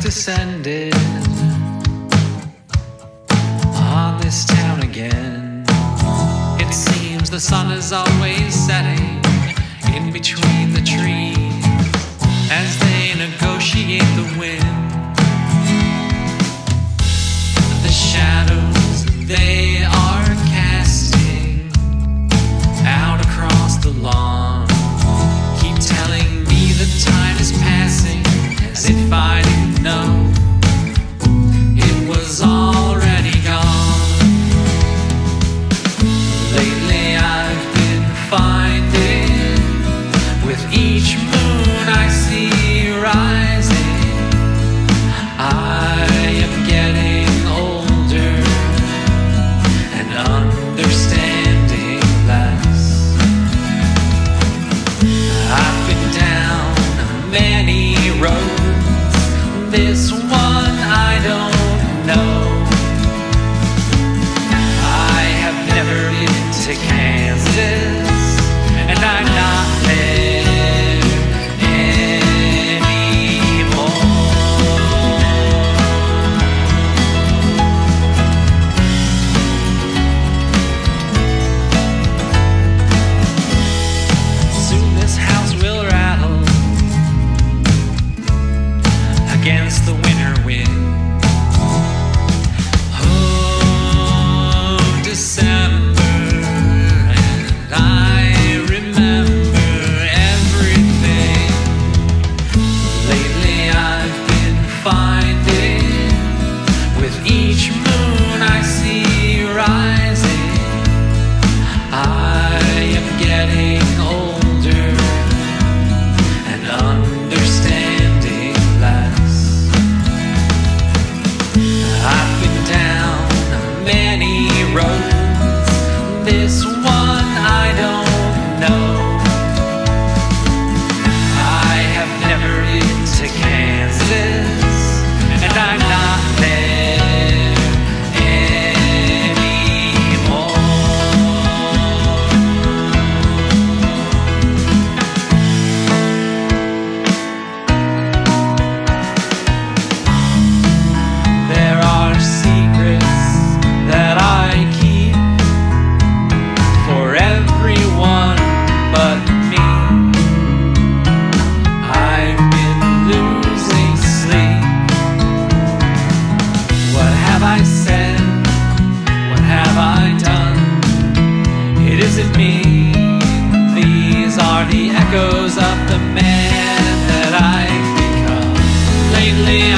descended on this town again. It seems the sun is always setting in between the trees as they negotiate the wind. With each moon I see rising. I am getting older And understanding less. I've been down many the winner wins. I said? What have I done? It isn't me. These are the echoes of the man that I've become. Lately